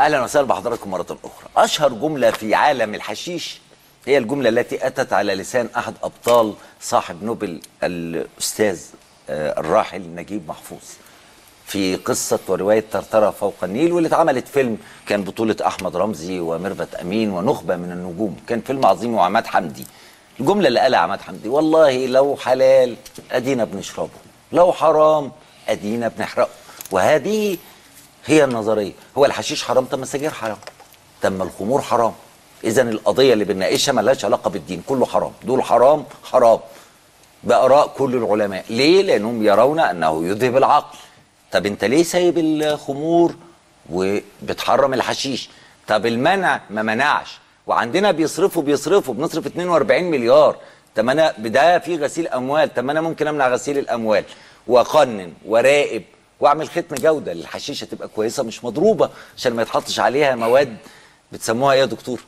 أهلا وسهلا بحضراتكم مرة أخرى. أشهر جملة في عالم الحشيش هي الجملة التي أتت على لسان أحد أبطال صاحب نوبل الأستاذ آه، الراحل نجيب محفوظ. في قصة ورواية ترترة فوق النيل واللي اتعملت فيلم كان بطولة أحمد رمزي وميرفت أمين ونخبة من النجوم. كان فيلم عظيم وعماد حمدي. الجملة اللي قالها عماد حمدي والله لو حلال أدينا بنشربه لو حرام أدينا بنحرقه. وهذه هي النظرية. هو الحشيش حرام طب السجاير حرام. طب الخمور حرام. اذا القضية اللي بنناقشها ملهاش علاقة بالدين كله حرام. دول حرام حرام. بآراء كل العلماء. ليه؟ لأنهم يرون أنه يذهب العقل. طب أنت ليه سايب الخمور وبتحرم الحشيش؟ طب المنع ما منعش. وعندنا بيصرفوا بيصرفوا. بنصرف 42 مليار. طب أنا ده في غسيل أموال. طب أنا ممكن أمنع غسيل الأموال. وأقنن وراقب. واعمل ختم جودة للحشيشه تبقى كويسة مش مضروبة عشان ما يتحطش عليها مواد بتسموها إيه يا دكتور؟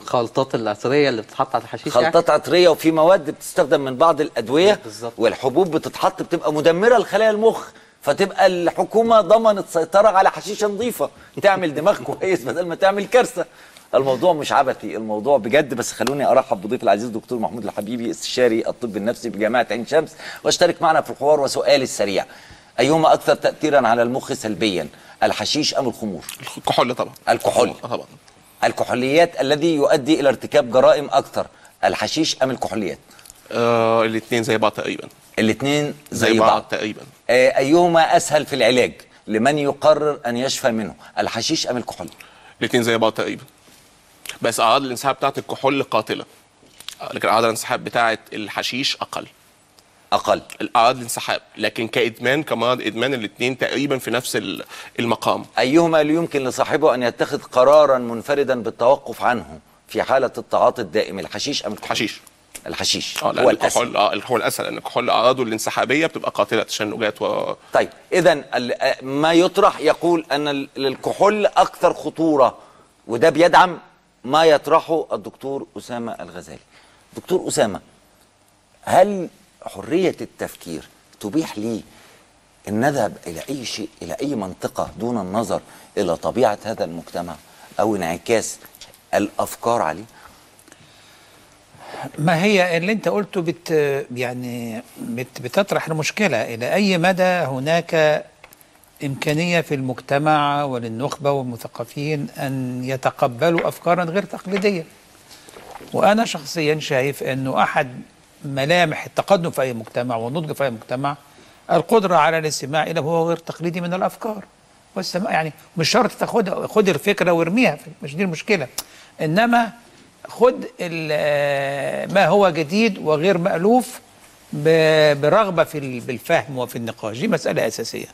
الخلطات العطريه اللي بتتحط على الحشيش يعني؟ خلطات عطرية وفي مواد بتستخدم من بعض الأدوية بالظبط. والحبوب بتتحط بتبقى مدمرة لخلايا المخ فتبقى الحكومة ضمنت سيطرة على حشيشة نظيفة تعمل دماغ كويس بدل ما تعمل كارثة الموضوع مش عبثي الموضوع بجد بس خلوني أرحب بضيف العزيز دكتور محمود الحبيبي استشاري الطب النفسي بجامعة عين شمس وأشترك معنا في الحوار وسؤالي السريع أيهما أكثر تاثيرا على المخ سلبيا؟ الحشيش أم الخمور؟ الكحول طبعا. الكحول. طبعا الكحوليات الذي يؤدي إلى ارتكاب جرائم أكثر الحشيش أم الكحوليات؟ آه الاثنين زي بعض تقريبا. الاثنين زي, زي بعض, بعض. تقريبا. آه، أيهما أسهل في العلاج؟ لمن يقرر أن يشفى منه الحشيش أم الكحول؟ الاثنين زي بعض تقريبا. بس أعراض الانسحاب بتاعت الكحول قاتلة. آه، لكن أعراض الانسحاب بتاعت الحشيش أقل. أقل. الأعراض الانسحاب لكن كإدمان كمرض إدمان الاثنين تقريبا في نفس ال- المقام. أيهما اللي يمكن لصاحبه أن يتخذ قرارا منفردا بالتوقف عنه في حالة التعاطي الدائم الحشيش أم الحشيش. آه لأن هو الاسهل الكحول آه الكحول اسهل لأن الكحول أعراضه الانسحابية بتبقى قاتلة تشنجات و طيب اذا ما يطرح يقول أن ال- الكحول أكثر خطورة وده بيدعم ما يطرحه الدكتور أسامة الغزالي. دكتور أسامة هل حرية التفكير تبيح لي إن نذهب إلى أي شيء إلى أي منطقة دون النظر إلى طبيعة هذا المجتمع أو انعكاس الأفكار عليه ما هي اللي أنت قلته بت يعني بت بتطرح المشكلة إلى أي مدى هناك إمكانية في المجتمع وللنخبة والمثقفين أن يتقبلوا افكارا غير تقليدية. وأنا شخصيا شايف إنه أحد ملامح التقدم في أي مجتمع والنضج في أي مجتمع القدرة على الاستماع إلى هو غير تقليدي من الأفكار. والسماع. يعني مش شرط تاخد خد الفكرة وارميها مش دي المشكلة. إنما خد ال- ما هو جديد وغير مألوف برغبة في ال- بالفهم وفي النقاش. دي مسألة أساسية.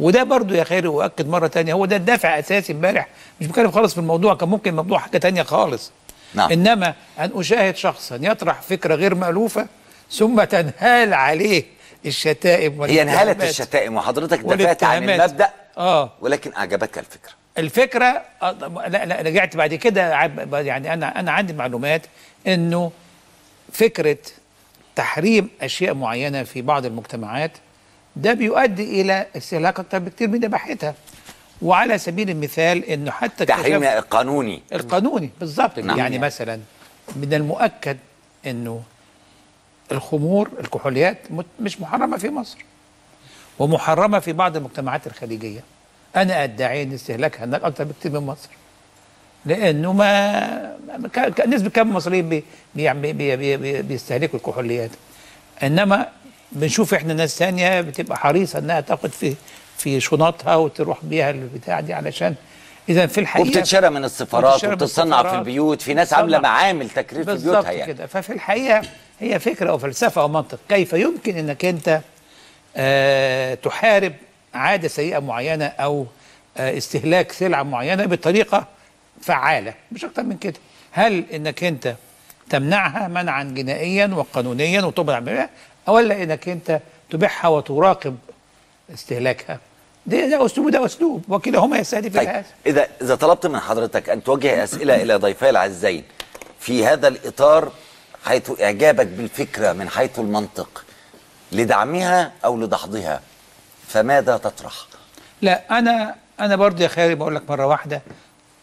وده برضو يا خيري وأكد مرة تانية هو ده الدافع أساسي امبارح. مش بتكلم خالص في الموضوع كان ممكن الموضوع حاجة تانية خالص. نعم. إنما أن أشاهد شخصا يطرح فكرة غير مألوفة ثم تنهال عليه الشتائم هي انهالت. الشتائم وحضرتك دافعت عن. المبدأ آه ولكن أعجبتك الفكرة الفكرة آه، لا لا رجعت بعد كده يعني أنا أنا عندي معلومات إنه فكرة تحريم أشياء معينة في بعض المجتمعات ده بيؤدي إلى استهلاك أكتر بكتير من اباحتها وعلى سبيل المثال إنه حتى تحريم اكتشاف- قانوني القانوني بالظبط نعم. يعني مثلا من المؤكد إنه الخمور الكحوليات مش محرمة في مصر ومحرمة في بعض المجتمعات الخليجية. أنا أدعي إن استهلاكها هناك أكثر بكتير من مصر لأنه ما نسبة كم مصريين بي بي بي بي بي بيستهلكوا الكحوليات. إنما بنشوف إحنا ناس ثانية بتبقى حريصة إنها تاخد في في شنطها وتروح بيها البتاع دي علشان إذا في الحقيقة وبتتشرى من السفارات وبتتصنع في. البيوت. في ناس عاملة. معامل تكرير في بيوتها يعني. كده. ففي الحقيقة هي فكرة أو فلسفه أو منطق كيف يمكن إنك أنت آه تحارب عادة سيئة معينة أو آه استهلاك سلعة معينة بطريقة فعالة؟ مش أكتر من كده. هل إنك أنت تمنعها منعا جنائيا وقانونيا وتبعد بها ولا إنك أنت تبيعها وتراقب استهلاكها؟ ده, ده أسلوب وده أسلوب. وكلاهما يستهدف طيب اذا إذا طلبت من حضرتك أن توجه أسئلة إلى ضيفي العزيزين في هذا الإطار حيث إعجابك بالفكرة من حيث المنطق لدعمها أو لدحضها فماذا تطرح؟ لا أنا أنا برضه يا خيري بقول لك مرة واحدة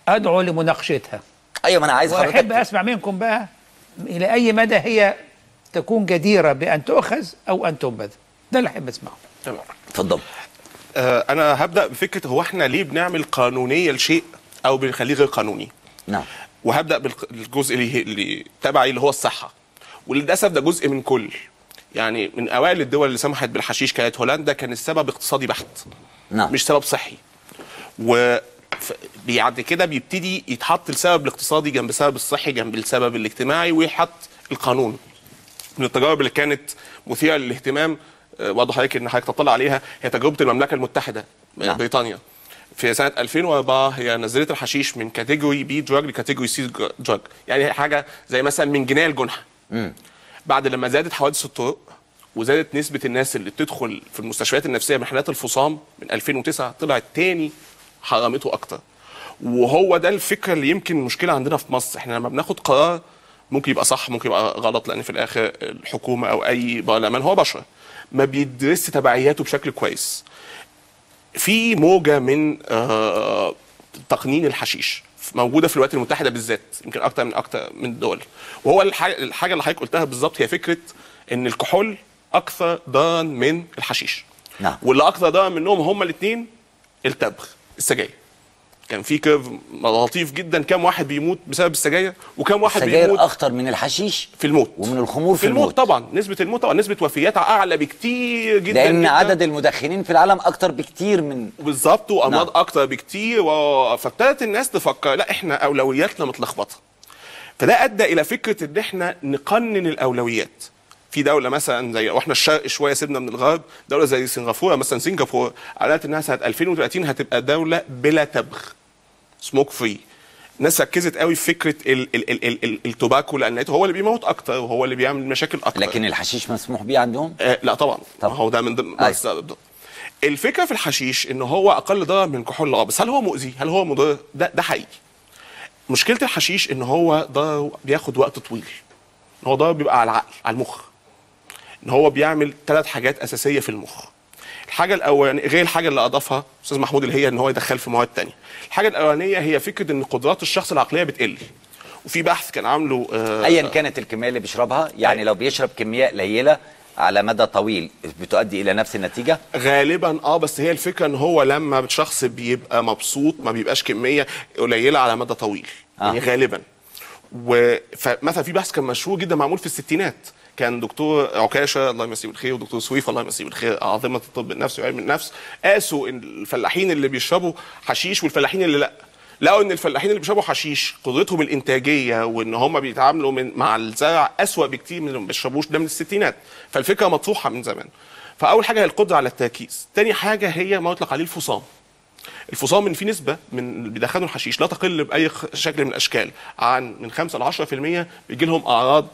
أدعو لمناقشتها. أيوه ما أنا عايز حضرتك أسمع منكم بقى إلى أي مدى هي تكون جديرة بأن تؤخذ أو أن تنبذ. ده اللي أحب أسمعه. تمام اتفضل أنا هبدأ بفكرة هو إحنا ليه بنعمل قانونية لشيء أو بنخليه غير قانوني؟ نعم. وهبدأ بالجزء اللي اللي تبعي اللي هو الصحة. وللأسف ده جزء من كل. يعني من أوائل الدول اللي سمحت بالحشيش كانت هولندا كان السبب اقتصادي بحت. نعم. مش سبب صحي. و بعد كده بيبتدي يتحط السبب الاقتصادي جنب السبب الصحي جنب السبب الاجتماعي ويحط القانون. من التجارب اللي كانت مثيرة للاهتمام آه، برضه حضرتك إن حضرتك تطلع عليها. هي تجربة المملكة المتحدة نعم. بريطانيا. في سنة 2004 هي نزلت الحشيش من category B drug ل category C drug يعني حاجة زي مثلا من جناية لجنحة. بعد لما زادت حوادث الطرق وزادت نسبة الناس اللي بتدخل في المستشفيات النفسية من حالات الفصام من 2009 طلعت تاني حرمته أكتر. وهو ده الفكرة اللي يمكن المشكلة عندنا في مصر. إحنا لما بناخد قرار ممكن يبقى صح ممكن يبقى غلط لأن في الآخر الحكومة أو أي برلمان هو بشر. ما بيدرس تبعياته بشكل كويس. في موجة من آه، تقنين الحشيش موجودة في الولايات المتحدة بالذات يمكن أكتر من أكتر من الدول وهو الحاجة اللي حضرتك قلتها بالظبط هي فكرة إن الكحول أكثر ضررا من الحشيش. نعم. واللي أكثر ضررا منهم هما الاثنين التبغ السجاير. كان في كيرف لطيف جدا. كام واحد بيموت بسبب السجاير؟ وكام واحد بيموت السجاير أخطر من الحشيش؟ في الموت. ومن الخمور في, في الموت الموت. طبعا. نسبة الموت طبعا. نسبة وفياتها أعلى بكتير جدا لأن جداً. عدد المدخنين في العالم أكتر بكتير من بالظبط وأمراض نعم. نعم. أكتر بكتير. و... فابتدت الناس تفكر لا إحنا أولوياتنا متلخبطة. فده أدى إلى فكرة إن إحنا نقنن الأولويات. في دولة مثلا زي وإحنا الشرق شوية سيبنا من الغرب دولة زي سنغافورة مثلا سنغافورة اعلنت إنها سنة 2030 هتبقى دولة بلا تبغ. سموك فري الناس ركزت قوي في فكرة ال ال ال ال ال التوباكو لأن هو اللي بيموت أكتر وهو اللي بيعمل مشاكل أكتر. لكن الحشيش مسموح بيه عندهم؟ آه لا طبعا. طب. هو ده من ضمن ده الفكرة في الحشيش إن هو أقل ضرر من الكحول آه بس هل هو مؤذي؟ هل هو مضر؟ ده ده حقيقي. مشكلة الحشيش إن هو ضرر بياخد وقت طويل. إن هو ضرر بيبقى على العقل على المخ. إن هو بيعمل ثلاث حاجات أساسية في المخ. الحاجة الأولانية غير الحاجة اللي أضافها أستاذ محمود اللي هي إن هو يدخل في مواد تانية الحاجة الأولانية هي فكرة إن قدرات الشخص العقلية بتقل وفي بحث كان عامله آه، ايا كانت الكمية اللي بيشربها يعني أيوة. لو بيشرب كمية قليلة على مدى طويل بتؤدي إلى نفس النتيجة غالبا آه بس هي الفكرة إن هو لما الشخص بيبقى مبسوط ما بيبقاش كمية قليلة على مدى طويل آه. آه. يعني غالبا و فمثلا في بحث كان مشهور جدا معمول في الستينات كان دكتور عكاشة الله يمسيه بالخير ودكتور سويف الله يمسيه بالخير عاظمه الطب النفسي وعلم النفس قاسوا الفلاحين اللي بيشربوا حشيش والفلاحين اللي لأ. لقوا إن الفلاحين اللي بيشربوا حشيش قدرتهم الإنتاجية وإن هم بيتعاملوا من مع الزرع أسوأ بكتير من اللي ما بيشربوش ده من الستينات. فالفكرة مطروحة من زمان. فأول حاجة هي القدرة على التركيز. تاني حاجة هي ما يطلق عليه الفصام. الفصام من في نسبة من اللي بيدخنوا الحشيش لا تقل بأي شكل من الأشكال. عن من 5 ل 10% بيجي لهم أعراض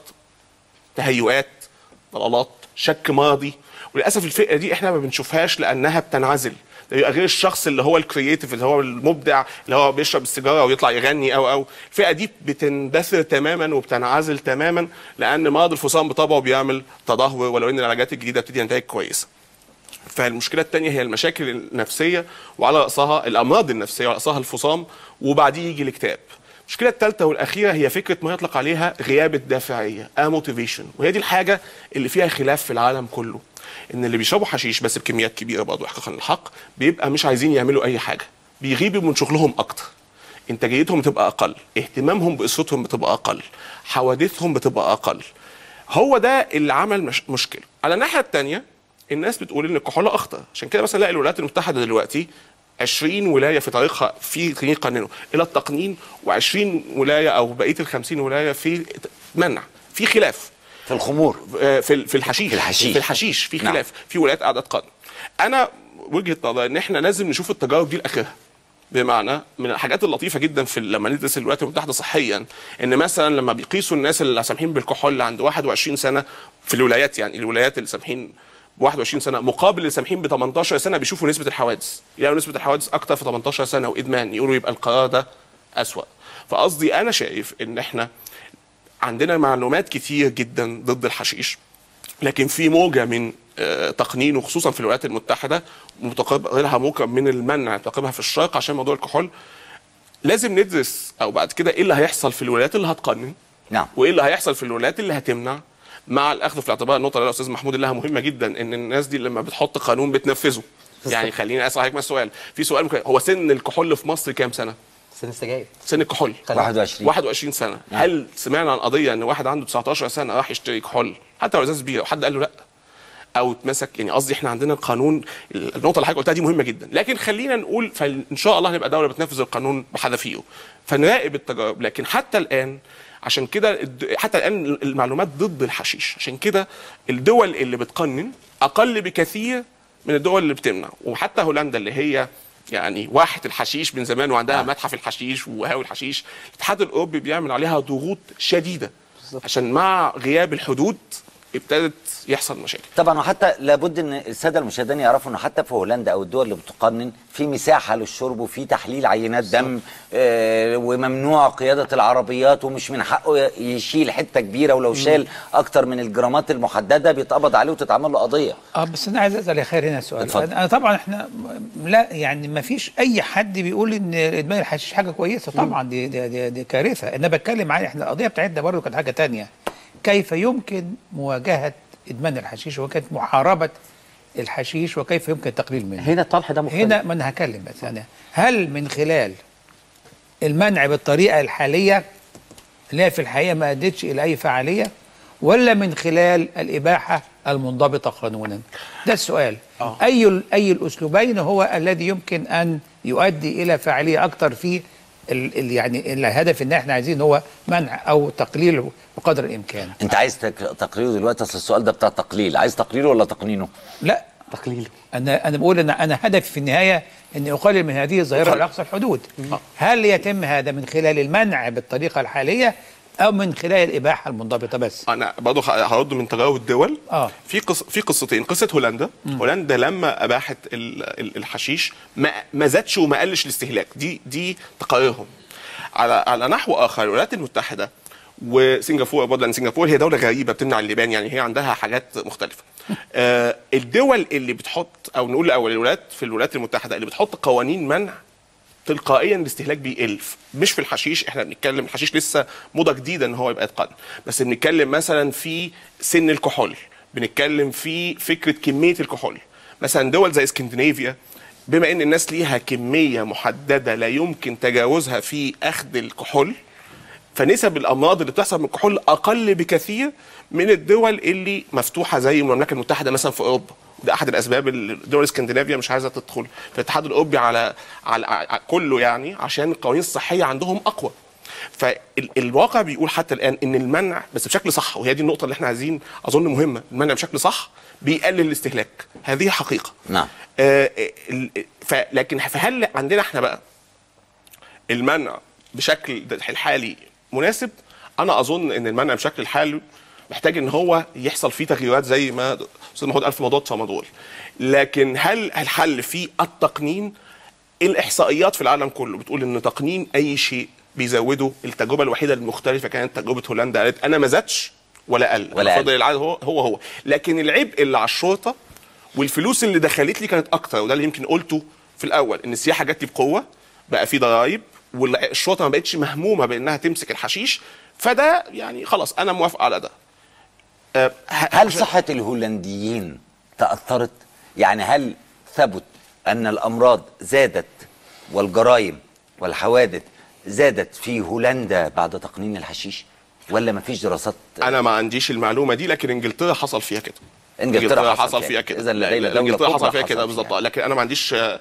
تهيؤات ضلالات شك مرضي وللأسف الفئة دي إحنا ما بنشوفهاش لأنها بتنعزل. ده بيبقى غير الشخص اللي هو ال creative اللي هو المبدع اللي هو بيشرب السيجارة ويطلع يغني أو أو. الفئة دي بتندثر تماما وبتنعزل تماما لأن مرض الفصام بطبعه بيعمل تدهور ولو إن العلاجات الجديدة بتدي نتائج كويسة. فالمشكلة الثانية هي المشاكل النفسية وعلى رأسها الأمراض النفسية وعلى رأسها الفصام وبعديه يجي الاكتئاب. المشكلة الثالثه والأخيرة هي فكرة ما يطلق عليها غياب الدافعيه amotivation وهي دي الحاجة اللي فيها خلاف في العالم كله. إن اللي بيشربوا حشيش بس بكميات كبيرة برضه احقاقا للحق بيبقى مش عايزين يعملوا أي حاجة. بيغيبوا من شغلهم أكتر. إنتاجيتهم بتبقى أقل اهتمامهم بأسرتهم بتبقى أقل حوادثهم بتبقى أقل. هو ده اللي عمل مش مشكلة. على الناحية الثانية الناس بتقول إن الكحول أخطر. عشان كده مثلا الولايات المتحدة دلوقتي 20 ولاية في طريقها في طريق يقننوا إلى التقنين و20 ولاية أو بقية ال 50 ولاية في منع في خلاف. في الخمور. آه، في في الحشيش. في الحشيش. في الحشيش في نعم. خلاف. في ولايات قاعدة تقنن أنا وجهة نظري إن إحنا لازم نشوف التجارب دي لآخرها. بمعنى من الحاجات اللطيفة جدا في لما ندرس الولايات المتحدة صحيا إن مثلا لما بيقيسوا الناس اللي سامحين بالكحول اللي عند 21 سنة في الولايات يعني الولايات اللي سامحين 21 سنة مقابل اللي سامحين ب 18 سنة بيشوفوا نسبة الحوادث. يلاقوا نسبة الحوادث أكتر في 18 سنة وإدمان يقولوا يبقى القرار ده أسوأ. فقصدي أنا شايف إن إحنا عندنا معلومات كتير جدا ضد الحشيش لكن في موجة من آه، تقنينه خصوصا في الولايات المتحدة متقابلها موجه من المنع تقابلها في الشرق عشان موضوع الكحول. لازم ندرس أو بعد كده إيه اللي هيحصل في الولايات اللي هتقنن نعم. وإيه اللي هيحصل في الولايات اللي هتمنع مع الأخذ في الاعتبار النقطة اللي الأستاذ محمود اللي لها مهمة جدا إن الناس دي لما بتحط قانون بتنفذه. يعني خليني اسال حضرتك سؤال في سؤال ممكن هو سن الكحول في مصر كام سنة؟ سن السجاير. سن الكحول. 21 21 سنة. نعم. هل سمعنا عن قضية إن واحد عنده 19 سنة راح يشتري كحول؟ حتى لو إزاز بيره وحد قال له لأ. أو اتمسك يعني قصدي إحنا عندنا القانون النقطة اللي حضرتك قلتها دي مهمة جدا. لكن خلينا نقول فإن شاء الله هنبقى دولة بتنفذ القانون بحذافيره. فنراقب التجارب. لكن حتى الآن عشان كده حتى الآن المعلومات ضد الحشيش. عشان كده الدول اللي بتقنن أقل بكثير من الدول اللي بتمنع. وحتى هولندا اللي هي يعني واحة الحشيش من زمان وعندها متحف الحشيش وهاوي الحشيش الاتحاد الأوروبي بيعمل عليها ضغوط شديدة. عشان مع غياب الحدود ابتدت يحصل مشاكل. طبعا وحتى لابد إن السادة المشاهدين يعرفوا انه حتى في هولندا أو الدول اللي بتقنن في مساحة للشرب وفي تحليل عينات دم آه وممنوع قيادة العربيات ومش من حقه يشيل حتة كبيرة ولو شال أكتر من الجرامات المحددة بيتقبض عليه وتتعمل له قضية. آه بس أنا عايز أسأل يا خير هنا سؤال. اتفضل. أنا طبعا إحنا لا يعني ما فيش أي حد بيقول إن إدمان الحشيش حاجة كويسة. طبعا دي دي, دي, دي كارثة. أنا بتكلم عن إحنا القضية بتاعتنا برضه كانت حاجة تانية. كيف يمكن مواجهة إدمان الحشيش وكانت محاربة الحشيش وكيف يمكن التقليل منه؟ هنا الطرح ده مختلف. هنا ما أنا هكلم بس يعني هل من خلال المنع بالطريقة الحالية اللي هي في الحقيقة ما أدتش إلى أي فعالية ولا من خلال الإباحة المنضبطة قانونا؟ ده السؤال. آه. أي ال- أي الأسلوبين هو الذي يمكن أن يؤدي إلى فاعليه أكثر في ال ال يعني الهدف ان إحنا عايزين هو منع أو تقليله بقدر الإمكان. أنت عايز تك- تقريره دلوقتي؟ أصل السؤال ده بتاع تقليل. عايز تقريره ولا تقنينه؟ لا. تقليله. أنا أنا بقول إن أنا هدفي في النهاية إني أقلل من هذه الظاهرة لأقصى الحدود. هل يتم هذا من خلال المنع بالطريقة الحالية؟ أو من خلال الإباحة المنضبطة بس. أنا برضه هرد من تجارب الدول. آه. في قص في قصتين. قصة هولندا. هولندا لما أباحت ال- ال- الحشيش ما ما زادش وما قلش الاستهلاك. دي دي تقاريرهم. على على نحو آخر الولايات المتحدة وسنغافورة برضه لأن سنغافورة هي دولة غريبة بتمنع اللبان يعني هي عندها حاجات مختلفة. آه الدول اللي بتحط أو نقول الأول الولايات في الولايات المتحدة اللي بتحط قوانين منع تلقائيا الاستهلاك بيقل. مش في الحشيش إحنا بنتكلم الحشيش لسه موضة جديدة إن هو يبقى يتقنن بس بنتكلم مثلا في سن الكحول بنتكلم في فكرة كمية الكحول. مثلا دول زي اسكندنافيا بما إن الناس ليها كمية محددة لا يمكن تجاوزها في أخذ الكحول فنسب الأمراض اللي بتحصل من الكحول أقل بكثير من الدول اللي مفتوحة زي المملكة المتحدة مثلا في أوروبا. ده أحد الأسباب اللي دول اسكندنافيا مش عايزة تدخل. في الاتحاد الأوروبي على على كله يعني عشان القوانين الصحيه عندهم أقوى. فالواقع بيقول حتى الآن إن المنع بس بشكل صح وهي دي النقطة اللي إحنا عايزين أظن مهمة المنع بشكل صح بيقلل الاستهلاك. هذه حقيقة. نعم. آه ف لكن فهل عندنا إحنا بقى المنع بشكل الحالي مناسب؟ أنا أظن إن المنع بشكل الحالي محتاج إن هو يحصل فيه تغييرات زي ما أستاذ محمود قال في موضوع الترامادول لكن هل الحل في التقنين؟ الإحصائيات في العالم كله بتقول إن تقنين أي شيء بيزوده. التجربة الوحيدة المختلفة كانت تجربة هولندا. قالت أنا ما زادش ولا قل. ولا. فضل العدد هو هو هو. لكن العبء اللي على الشرطة والفلوس اللي دخلت لي كانت أكتر وده اللي يمكن قلته في الأول إن السياحة جت لي بقوة بقى في ضرائب والشرطة ما بقتش مهمومة بإنها تمسك الحشيش. فده يعني خلاص أنا موافق على ده. هل عشان- صحة الهولنديين تأثرت؟ يعني هل ثبت أن الأمراض زادت والجرائم والحوادث زادت في هولندا بعد تقنين الحشيش؟ ولا مفيش دراسات أنا ما عنديش المعلومة دي لكن إنجلترا حصل فيها كده إنجلترا حصل حصل فيها كده. دولة إنجلترا حصل فيها كده. بالظبط آه، لكن أنا ما عنديش آه،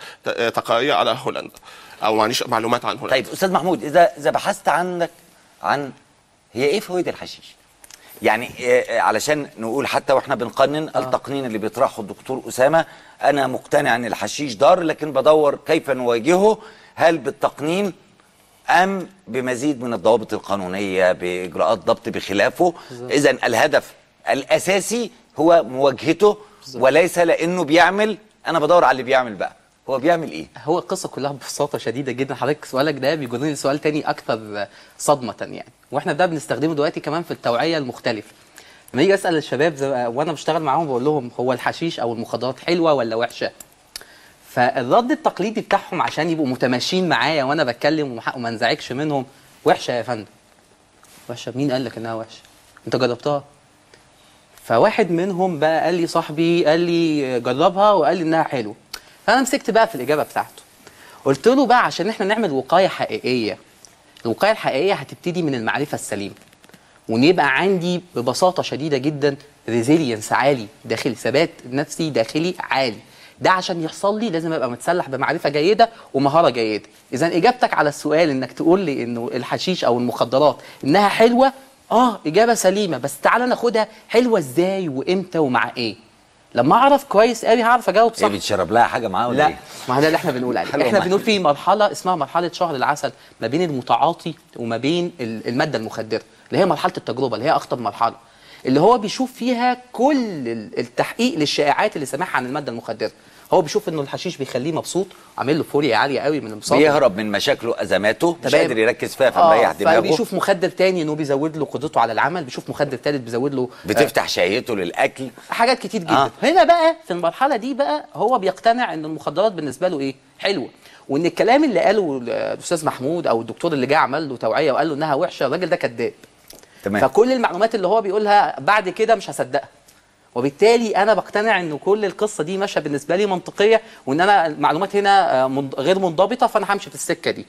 تقارير على هولندا أو ما عنديش معلومات عن هولندا طيب أستاذ محمود إذا إذا بحثت عنك عن هي إيه فوائد الحشيش؟ يعني آه، آه، علشان نقول حتى وإحنا بنقنن التقنين اللي بيطرحه الدكتور أسامة. أنا مقتنع أن الحشيش ضار لكن بدور كيف نواجهه هل بالتقنين أم بمزيد من الضوابط القانونية بإجراءات ضبط بخلافه. إذا الهدف الأساسي هو مواجهته وليس لأنه بيعمل. أنا بدور على اللي بيعمل بقى. هو بيعمل إيه؟ هو القصة كلها ببساطة شديدة جدا. حضرتك سؤالك ده بيجرني لسؤال تاني أكثر صدمة يعني. وإحنا ده بنستخدمه دلوقتي كمان في التوعية المختلفة. لما يجي أسأل الشباب وأنا بشتغل معاهم بقول لهم هو الحشيش أو المخدرات حلوة ولا وحشة؟ فالرد التقليدي بتاعهم عشان يبقوا متماشيين معايا وأنا بتكلم وما انزعجش منهم وحشة يا فندم. وحشة؟ مين قال لك إنها وحشة؟ أنت جربتها؟ فواحد منهم بقى قال لي صاحبي قال لي جربها وقال لي إنها حلوة. فانا مسكت بقى في الإجابة بتاعته. قلت له بقى عشان إحنا نعمل وقاية حقيقية الوقاية الحقيقية هتبتدي من المعرفة السليمة. وان يبقى عندي ببساطة شديدة جدا ريزيلينس عالي داخلي ثبات نفسي داخلي عالي. ده عشان يحصل لي لازم أبقى متسلح بمعرفة جيدة ومهارة جيدة. اذا إجابتك على السؤال إنك تقول لي إنه الحشيش أو المخدرات إنها حلوة؟ آه إجابة سليمة. بس تعالى ناخدها حلوة إزاي وإمتى ومع إيه؟ لما أعرف كويس قوي هعرف أجاوب صح إيه بتشرب لها حاجة معاه ولا لا إيه؟ ما هو ده اللي إحنا بنقول عليه إحنا. بنقول في مرحلة اسمها مرحلة شهر العسل ما بين المتعاطي وما بين ال- المادة المخدرة اللي هي مرحلة التجربة اللي هي أخطر مرحلة اللي هو بيشوف فيها كل ال- التحقيق للشائعات اللي سامعها عن المادة المخدرة هو بيشوف إنه الحشيش بيخليه مبسوط عامل له فوريا عالية قوي من الانبساط بيهرب من مشاكله أزماته مش. قادر يركز فيها فمريح آه دماغه. فبيشوف مخدر تاني إنه بيزود له قدرته على العمل بيشوف مخدر تالت بيزود له بتفتح شهيته للأكل. حاجات كتير جدا. آه. آه. هنا بقى في المرحلة دي بقى هو بيقتنع إن المخدرات بالنسبة له إيه؟ حلوة. وإن الكلام اللي قاله الأستاذ محمود أو الدكتور اللي جه عمل له توعية وقال له إنها وحشة الراجل ده كذاب. تمام. فكل المعلومات اللي هو بيقولها بعد كده مش هصدقها. وبالتالي أنا بقتنع إن كل القصة دي ماشية بالنسبة لي منطقية وإن أنا المعلومات هنا آه، غير منضبطة فأنا همشي في السكة دي.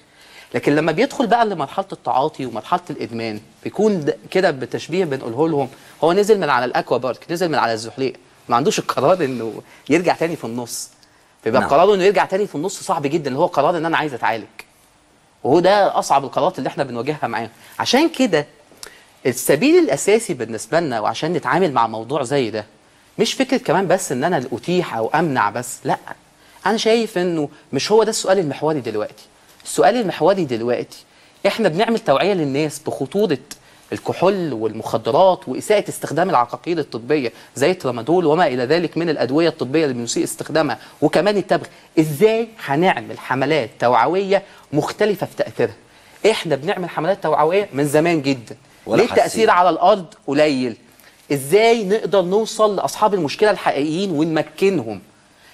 لكن لما بيدخل بقى لمرحلة التعاطي ومرحلة الإدمان بيكون كده بتشبيه بنقوله لهم هو نزل من على الأكوا بارك نزل من على الزحليق ما عندوش القرار إنه يرجع تاني في النص. فيبقى نعم. قراره إنه يرجع تاني في النص صعب جدا اللي هو قرار إن أنا عايز أتعالج. وهو ده أصعب القرارات اللي إحنا بنواجهها معاهم. عشان كده السبيل الأساسي بالنسبة لنا وعشان نتعامل مع موضوع زي ده مش فكرة كمان بس إن أنا أتيح أو أمنع بس لأ. أنا شايف إنه مش هو ده السؤال المحوري دلوقتي. السؤال المحوري دلوقتي إحنا بنعمل توعية للناس بخطورة الكحول والمخدرات وإساءة استخدام العقاقير الطبية زي الترامادول وما إلى ذلك من الأدوية الطبية اللي بنسيء استخدامها وكمان التبغ. إزاي هنعمل حملات توعوية مختلفة في تأثيرها؟ إحنا بنعمل حملات توعوية من زمان جدا. ولا ليه التأثير. على الأرض قليل؟ إزاي نقدر نوصل لأصحاب المشكلة الحقيقيين ونمكنهم؟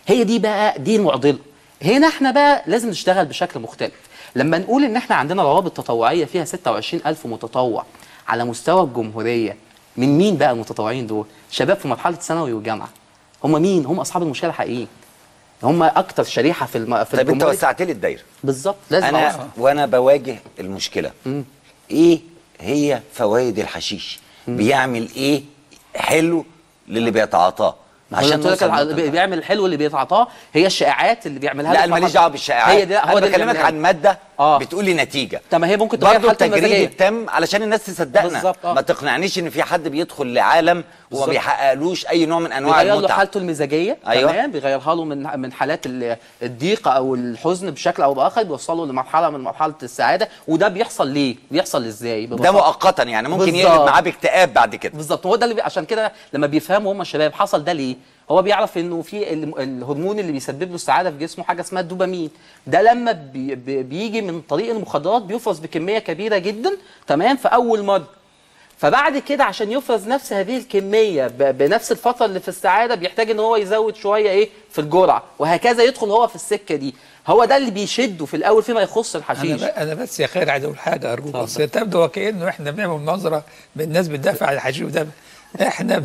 هي دي بقى دي المعضلة. هنا إحنا بقى لازم نشتغل بشكل مختلف. لما نقول إن إحنا عندنا روابط تطوعية فيها 26000 متطوع على مستوى الجمهورية من مين بقى المتطوعين دول؟ شباب في مرحلة ثانوي وجامعة. هم مين؟ هم أصحاب المشكلة الحقيقيين. هم أكتر شريحة في الم... في طيب أنت. وسعت لي الدايرة. بالظبط لازم أنا أوصل. وأنا بواجه المشكلة. إيه هي فوائد الحشيش. بيعمل إيه؟ حلو للي بيتعاطاه. عشان قلت لك. بيعمل الحلو اللي بيتعاطاه. هي الشائعات اللي بيعملها لا ماليش. دعوة بالشائعات. هي ده هو ده بكلمك عن مادة آه. بتقول لي نتيجة طب ما هي ممكن تغير برضه المزاجية. التام علشان الناس تصدقنا آه. ما تقنعنيش إن في حد بيدخل لعالم وما. بيحققلوش أي نوع من أنواع بيغير له المتعه حالته المزاجية أيوة. تمام بيغيرها له من من حالات ال- الضيق أو الحزن بشكل أو بآخر بيوصله لمرحلة من مرحلة السعادة وده بيحصل ليه؟ بيحصل إزاي؟ ده. مؤقتا يعني ممكن. يقلب معاه باكتئاب بعد كده بالظبط هو ده اللي. عشان كده لما بيفهموا هم الشباب حصل ده ليه هو بيعرف إنه في ال- الهرمون اللي بيسبب له السعادة في جسمه حاجة اسمها الدوبامين. ده لما بي... بي- بيجي من طريق المخدرات بيفرز بكمية كبيرة جدا تمام في أول مره فبعد كده عشان يفرز نفس هذه الكمية. بنفس الفترة اللي في السعادة بيحتاج إن هو يزود شوية إيه؟ في الجرعة. وهكذا يدخل هو في السكة دي. هو ده اللي بيشده في الأول فيما يخص الحشيش. أنا بس يا خير عايز أقول حاجة أرجوك. بس تبدو وكأنه إحنا بنعمل مناظرة بالناس بتدافع عن الحشيش وده إحنا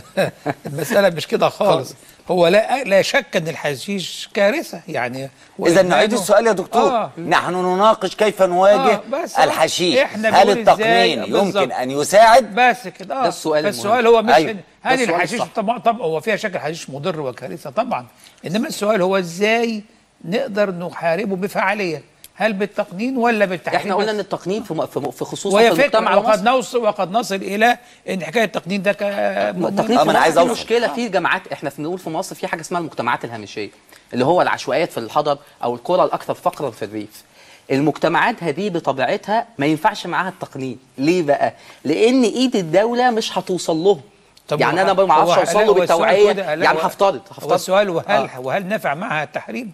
المسألة مش كده خالص هو لا لا شك إن الحشيش كارثة يعني اذا نعيد السؤال يا دكتور آه. نحن نناقش كيف نواجه آه، بس الحشيش إحنا هل التقنين؟ بالظبط. يمكن أن يساعد بس كده آه ده السؤال السؤال. هو مش أيوة. هل الحشيش. طبعا طبعا هو فيها شكل حشيش مضر وكارثة طبعا إنما السؤال هو إزاي نقدر نحاربه بفعالية هل بالتقنين ولا بالتحريم إحنا قلنا؟ إن التقنين في في خصوصا وهي في المجتمع وقد نوصل وقد نصل إلى إن حكاية التقنين ده ك التقنين في مصر عايز في أوصل. مشكلة في جامعات إحنا بنقول في مصر في حاجة اسمها المجتمعات الهامشية اللي هو العشوائيات في الحضر أو القرى الأكثر فقرا في الريف المجتمعات هذه بطبيعتها ما ينفعش معاها التقنين ليه بقى لأن إيد الدولة مش هتوصل لهم طب يعني أنا ما أعرفش أوصل له بالتوعية يعني هفترض هفترض السؤال وهل آه. وهل نفع معها التحريم؟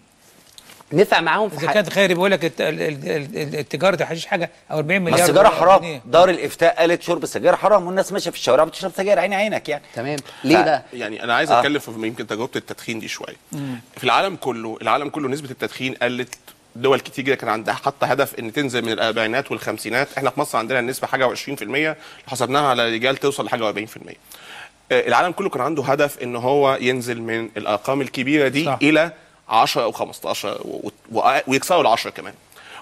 نفع معاهم في إذا. كانت خيري بيقول لك الت- ال- ال- ال- التجارة الحشيش حاجة أو 40 ما مليار السيجارة دولار حرام جنيه. دار الإفتاء قالت شرب السجاير حرام والناس ماشية في الشوارع بتشرب سجاير عيني عينك يعني تمام ليه بقى يعني أنا عايز آه. اتكلم في يمكن تجربة التدخين دي شوية في العالم كله العالم كله نسبة التدخين قلت دول كتير جدا كان عندها حاطه هدف إن تنزل من الأربعينات والخمسينات إحنا في مصر عندنا النسبة حاجة و20% لو حسبناها على رجال توصل لحاجة و40% آه، العالم كله كان عنده هدف إن هو ينزل من الأرقام الكبيرة دي صح. صح. إلى 10 أو 15 و- و- ويكسروا ال 10 كمان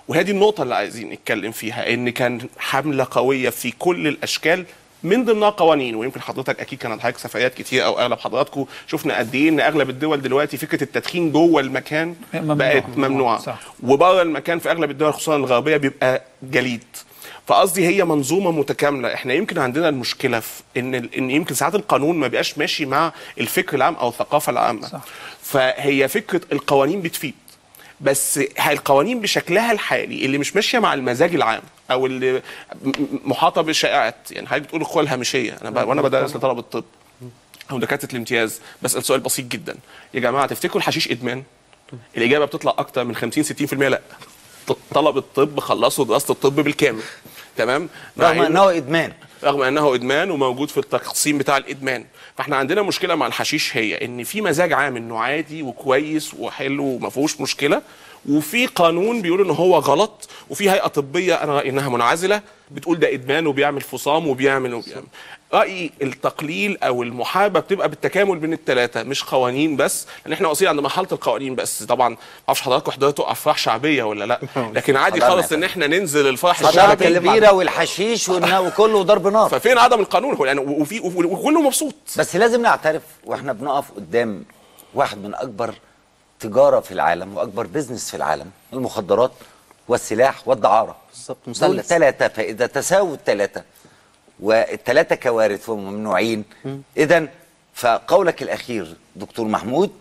وهذه النقطة اللي عايزين نتكلم فيها إن كان حملة قوية في كل الأشكال من ضمنها قوانين ويمكن حضرتك أكيد كان حضرتك سفريات كتير أو أغلب حضراتكم شفنا قد إيه إن أغلب الدول دلوقتي فكرة التدخين جوه المكان ممنوع. بقت ممنوعة صح. وبره المكان في أغلب الدول خصوصا الغربية بيبقى جليد فقصدي هي منظومة متكاملة إحنا يمكن عندنا المشكلة في إن إن يمكن ساعات القانون ما بيبقاش ماشي مع الفكر العام أو الثقافة العامة صح. فهي فكرة القوانين بتفيد. بس القوانين بشكلها الحالي اللي مش ماشية مع المزاج العام أو اللي محاطة بالشائعات يعني حضرتك بتقول القوى الهامشية أنا ب... وأنا بدرس لطلب الطب أو دكاترة الامتياز بسأل سؤال بسيط جدا. يا جماعة تفتكروا الحشيش إدمان؟ الإجابة بتطلع أكتر من 50 60% لأ. طلب الطب خلصوا دراسة الطب بالكامل. تمام؟ رغم انه إدمان. رغم انه ادمان وموجود في التقسيم بتاع الادمان. فاحنا عندنا مشكلة مع الحشيش هي ان في مزاج عام انه عادي وكويس وحلو وما فيهوش مشكلة وفي قانون بيقول إن هو غلط وفي هيئة طبية أنا رأيي إنها منعزلة بتقول ده إدمان وبيعمل فصام وبيعمل وبيعمل. رايي التقليل أو المحاربة بتبقى بالتكامل بين الثلاثه مش قوانين بس لأن إحنا واصلين عند مرحلة القوانين بس. طبعا ما أعرفش حضراتكم حضرتوا أفراح شعبية ولا لأ لكن عادي خالص إن إحنا ننزل الفرح الشعبي. البيره والحشيش وكله ضرب نار. ففين عدم القانون؟ هو يعني وفي وكله مبسوط. بس لازم نعترف وإحنا بنقف قدام واحد من أكبر تجارة في العالم وأكبر بزنس في العالم المخدرات والسلاح والدعارة. بالظبط دول ثلاثة فإذا تساووا الثلاثه والثلاثه كوارث وممنوعين اذا فقولك الأخير دكتور محمود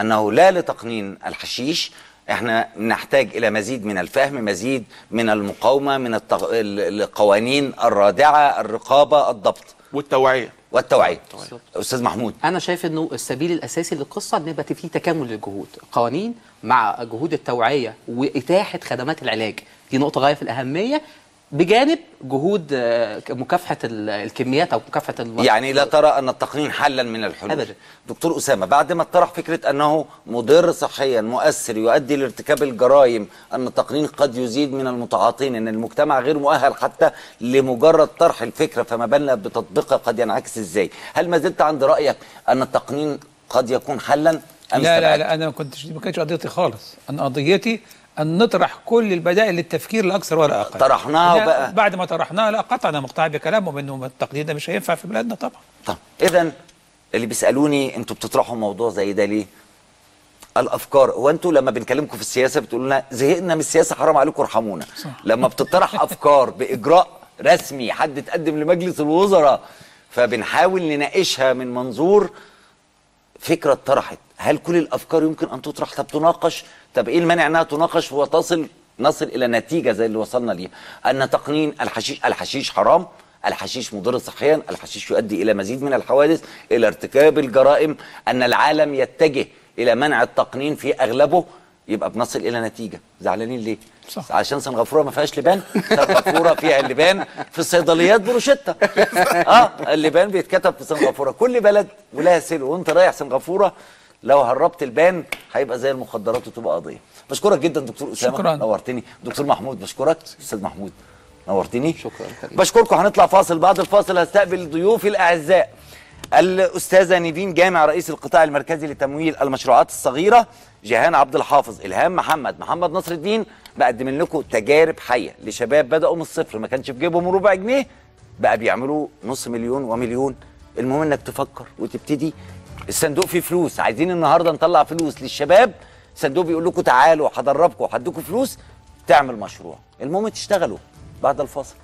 أنه لا لتقنين الحشيش إحنا نحتاج إلى مزيد من الفهم مزيد من المقاومة من التغ... القوانين الرادعة الرقابة الضبط. والتوعية. والتوعية. أستاذ محمود. أنا شايف إنه السبيل الأساسي للقصة إن يبقى في تكامل للجهود. قوانين مع جهود التوعية وإتاحة خدمات العلاج. دي نقطة غاية في الأهمية. بجانب جهود آه، مكافحة ال- الكميات أو مكافحة المرض يعني لا ترى أن التقنين حلا من الحلول أبداً. دكتور أسامة بعد ما اطرح فكرة أنه مضر صحيا مؤثر يؤدي لارتكاب الجرائم أن التقنين قد يزيد من المتعاطين إن المجتمع غير مؤهل حتى لمجرد طرح الفكرة فما بالنا بتطبيقها قد ينعكس إزاي هل ما زلت عند رأيك أن التقنين قد يكون حلا أم لا لا؟ لا أنا ما كنتش ما كانتش قضيتي خالص أنا قضيتي أن نطرح كل البدائل للتفكير لا أكثر ولا أقل. طرحناها بقى. بعد ما طرحناها لا قطعا مقتنع بكلامهم انه التقليد ده مش هينفع في بلادنا طبعا. طب اذا اللي بيسألوني أنتوا بتطرحوا موضوع زي ده ليه؟ الأفكار. هو أنتوا لما بنكلمكم في السياسة بتقولوا لنا زهقنا من السياسة حرام عليكم ارحمونا. لما بتطرح أفكار بإجراء رسمي حد تقدم لمجلس الوزراء فبنحاول نناقشها من منظور فكرة اتطرحت هل كل الأفكار يمكن أن تطرح؟ طب تناقش. طب إيه المانع إنها تناقش وتصل نصل إلى نتيجة زي اللي وصلنا ليها؟ أن تقنين الحشيش الحشيش حرام الحشيش مضر صحيا الحشيش يؤدي إلى مزيد من الحوادث إلى ارتكاب الجرائم أن العالم يتجه إلى منع التقنين في أغلبه يبقى بنصل إلى نتيجة. زعلانين ليه؟ صح. عشان سنغافوره ما فيهاش لبان سنغافوره فيها اللبان في الصيدليات بروشته آه اللبان بيتكتب في سنغافورة. كل بلد ولها سلو وانت رايح سنغافورة لو هربت البان هيبقى زي المخدرات وتبقى قضية. بشكرك جدا دكتور أسامة. شكراً. نورتني. دكتور محمود بشكرك. أستاذ محمود نورتني. شكراً كريم. بشكركم. هنطلع فاصل بعد الفاصل هستقبل ضيوفي الأعزاء. الأستاذة نيفين جامع رئيس القطاع المركزي لتمويل المشروعات الصغيرة جيهان عبد الحافظ إلهام محمد. محمد نصر الدين بقدم لكم تجارب حية لشباب بدأوا من الصفر ما كانش في جيبهم ربع جنيه بقى بيعملوا نص مليون ومليون. المهم إنك تفكر وتبتدي الصندوق فيه فلوس عايزين النهارده نطلع فلوس للشباب الصندوق بيقول لكم تعالوا هدربكم وهديكم فلوس تعمل مشروع. المهم تشتغلوا بعد الفاصل.